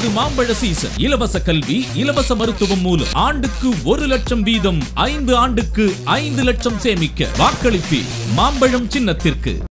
இது மாம்பழ சீசன் இலவச கல்வி இலவச மருத்துவம் மூலம் ஆண்டுக்கு ஒரு லட்சம் வீதம் ஐந்து ஆண்டுக்கு ஐந்து லட்சம் சேமிக்க வாக்களிப்பி மாம்பழம் சின்னத்திற்கு.